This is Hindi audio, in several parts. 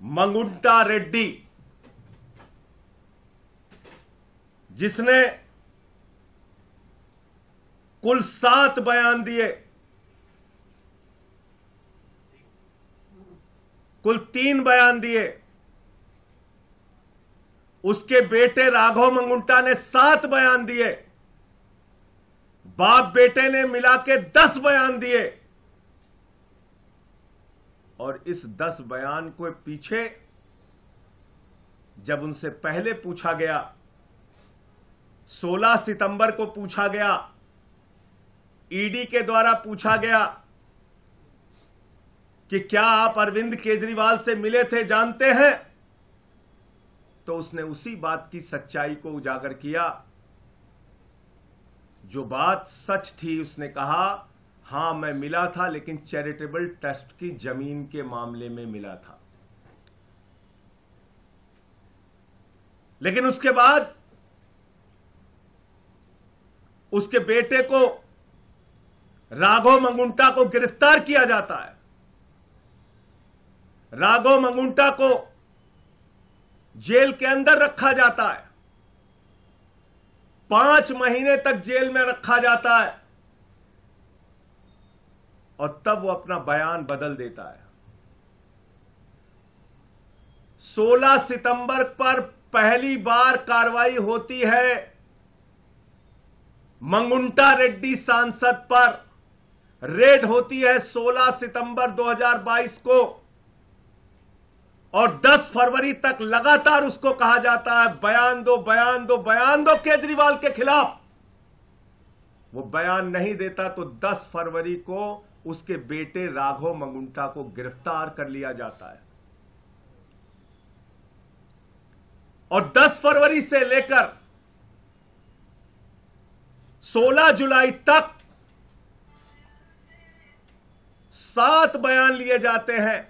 मंगुंटा रेड्डी, जिसने कुल सात बयान दिए। कुल तीन बयान दिए। उसके बेटे राघव मंगुंटा ने सात बयान दिए। बाप बेटे ने मिला के दस बयान दिए। और इस दस बयान को पीछे जब उनसे पहले पूछा गया 16 सितंबर को पूछा गया, ईडी के द्वारा पूछा गया कि क्या आप अरविंद केजरीवाल से मिले थे जानते हैं तो उसने उसी बात की सच्चाई को उजागर किया। जो बात सच थी, उसने कहा हाँ, मैं मिला था, लेकिन चैरिटेबल ट्रस्ट की ज़मीन के मामले में मिला था। लेकिन उसके बाद उसके बेटे को राघव मंगुंटा को गिरफ़्तार किया जाता है। राघव मंगुंटा को जेल के अंदर रखा जाता है। पाँच महीने तक जेल में रखा जाता है। और तब वो अपना बयान बदल देता है। 16 सितंबर पर पहली बार कार्रवाई होती है मंगुंटा रेड्डी सांसद पर। रेड होती है 16 सितंबर 2022 को और 10 फरवरी तक लगातार उसको कहा जाता है, बयान दो बयान दो बयान दो केजरीवाल के खिलाफ। वो बयान नहीं देता तो 10 फरवरी को उसके बेटे राघव मंगुंटा को गिरफ़्तार कर लिया जाता है। और 10 फरवरी से लेकर 16 जुलाई तक सात बयान लिए जाते हैं।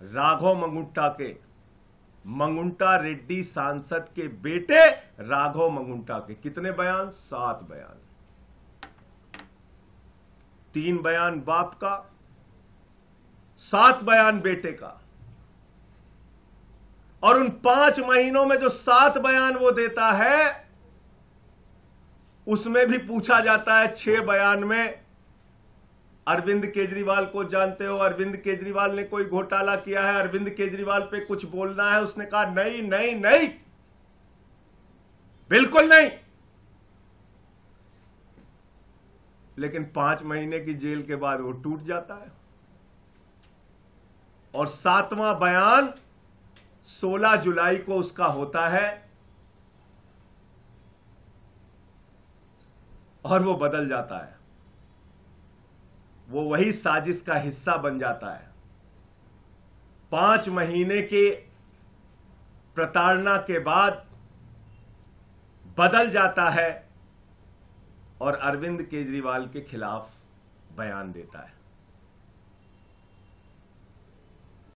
राघव मंगुंटा के मंगुंटा रेड्डी सांसद के बेटे राघव मंगुंटा के। कितने बयान? सात बयान। तीन बयान बाप का, सात बयान बेटे का। और उन पाँच महीनों में जो सात बयान वो देता है, उसमें भी पूछा जाता है छह बयान में, अरविंद केजरीवाल को जानते हो? अरविंद केजरीवाल ने कोई घोटाला किया है? अरविंद केजरीवाल पे कुछ बोलना है? उसने कहा, नहीं नहीं नहीं। बिल्कुल नहीं। लेकिन पाँच महीने की जेल के बाद वो टूट जाता है। और सातवां बयान 16 जुलाई को उसका होता है और वो बदल जाता है। वो वही साजिश का हिस्सा बन जाता है। पाँच महीने के प्रताड़ना के बाद बदल जाता है और अरविंद केजरीवाल के खिलाफ बयान देता है।